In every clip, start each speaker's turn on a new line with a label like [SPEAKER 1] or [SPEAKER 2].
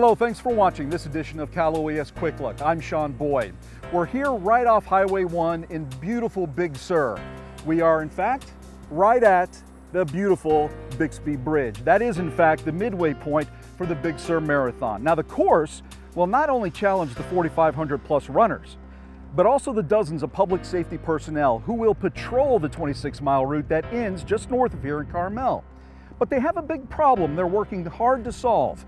[SPEAKER 1] Hello, thanks for watching this edition of Cal OES Quick Look. I'm Sean Boyd. We're here right off Highway 1 in beautiful Big Sur. We are, in fact, right at the beautiful Bixby Bridge. That is, in fact, the midway point for the Big Sur Marathon. Now, the course will not only challenge the 4,500 plus runners, but also the dozens of public safety personnel who will patrol the 26 mile route that ends just north of here in Carmel. But they have a big problem they're working hard to solve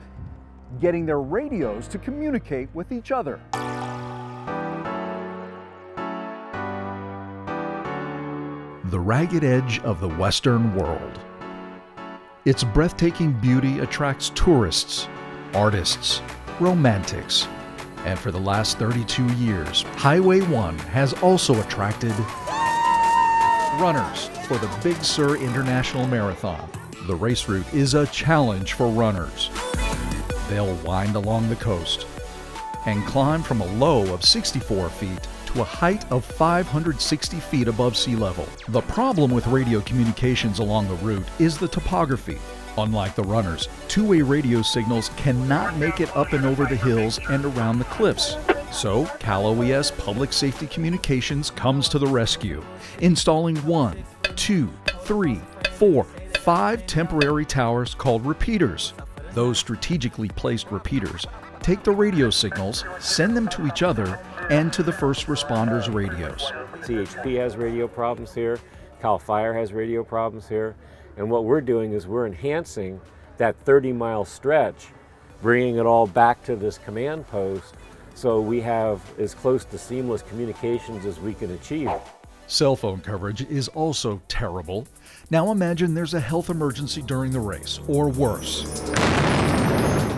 [SPEAKER 1] getting their radios to communicate with each other.
[SPEAKER 2] The ragged edge of the Western world. Its breathtaking beauty attracts tourists, artists, romantics, and for the last 32 years, Highway 1 has also attracted runners for the Big Sur International Marathon. The race route is a challenge for runners. They'll wind along the coast and climb from a low of 64 feet to a height of 560 feet above sea level. The problem with radio communications along the route is the topography. Unlike the runners, two-way radio signals cannot make it up and over the hills and around the cliffs. So, Cal OES Public Safety Communications comes to the rescue, installing one, two, three, four, five temporary towers called repeaters. Those strategically placed repeaters take the radio signals, send them to each other, and to the first responders' radios.
[SPEAKER 3] CHP has radio problems here, CAL FIRE has radio problems here, and what we're doing is we're enhancing that 30 mile stretch, bringing it all back to this command post so we have as close to seamless communications as we can achieve.
[SPEAKER 2] Cell phone coverage is also terrible. Now imagine there's a health emergency during the race, or worse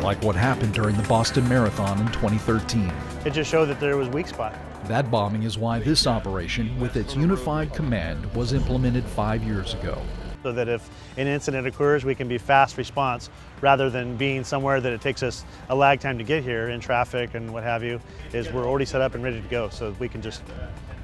[SPEAKER 2] like what happened during the Boston Marathon in 2013.
[SPEAKER 4] It just showed that there was weak spot.
[SPEAKER 2] That bombing is why this operation, with its unified command, was implemented five years ago.
[SPEAKER 4] So that if an incident occurs, we can be fast response rather than being somewhere that it takes us a lag time to get here in traffic and what have you, is we're already set up and ready to go so we can just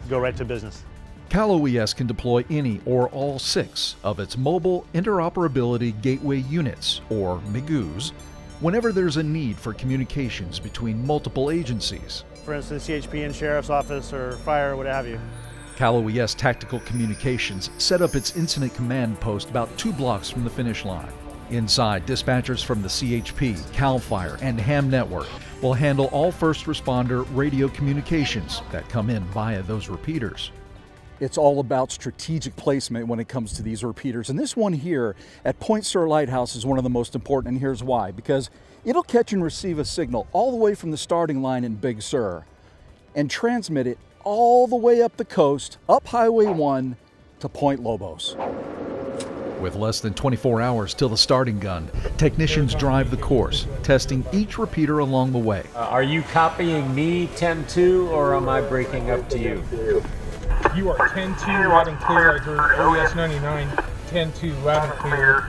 [SPEAKER 4] go right to business.
[SPEAKER 2] Cal OES can deploy any or all six of its Mobile Interoperability Gateway Units, or MIGUs, whenever there's a need for communications between multiple agencies.
[SPEAKER 4] For instance, CHP and Sheriff's Office or fire, what have you.
[SPEAKER 2] Cal OES Tactical Communications set up its incident command post about two blocks from the finish line. Inside, dispatchers from the CHP, CAL FIRE, and HAM network will handle all first responder radio communications that come in via those repeaters.
[SPEAKER 1] It's all about strategic placement when it comes to these repeaters. And this one here at Point Sur Lighthouse is one of the most important, and here's why. Because it'll catch and receive a signal all the way from the starting line in Big Sur and transmit it all the way up the coast, up Highway 1 to Point Lobos.
[SPEAKER 2] With less than 24 hours till the starting gun, technicians drive the course, testing each repeater along the way.
[SPEAKER 3] Uh, are you copying me 10-2 or am I breaking up to you?
[SPEAKER 5] You are 10-2 loud and clear. I heard OES 99 10-2 loud and clear.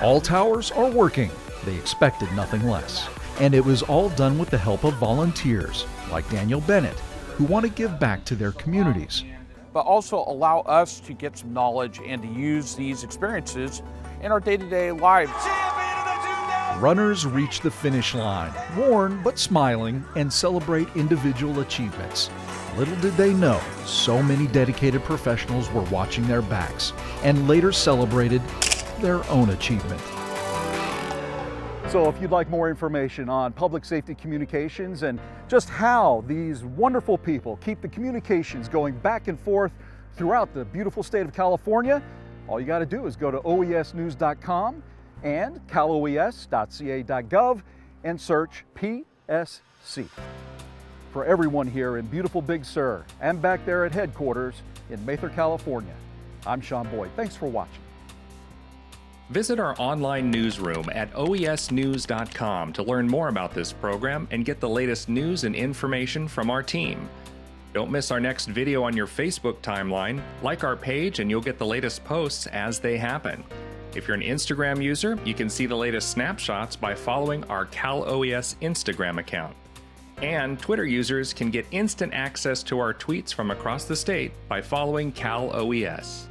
[SPEAKER 2] All towers are working. They expected nothing less. And it was all done with the help of volunteers like Daniel Bennett, who want to give back to their communities.
[SPEAKER 6] But also allow us to get some knowledge and to use these experiences in our day to day lives.
[SPEAKER 2] Runners reach the finish line, worn but smiling, and celebrate individual achievements. Little did they know, so many dedicated professionals were watching their backs and later celebrated their own achievement.
[SPEAKER 1] So if you'd like more information on public safety communications and just how these wonderful people keep the communications going back and forth throughout the beautiful state of California, all you got to do is go to oesnews.com and caloes.ca.gov and search PSC for everyone here in beautiful Big Sur and back there at headquarters in Mather, California. I'm Sean Boyd. Thanks for watching.
[SPEAKER 7] Visit our online newsroom at oesnews.com to learn more about this program and get the latest news and information from our team. Don't miss our next video on your Facebook timeline. Like our page and you'll get the latest posts as they happen. If you're an Instagram user, you can see the latest snapshots by following our Cal OES Instagram account. And Twitter users can get instant access to our tweets from across the state by following Cal OES.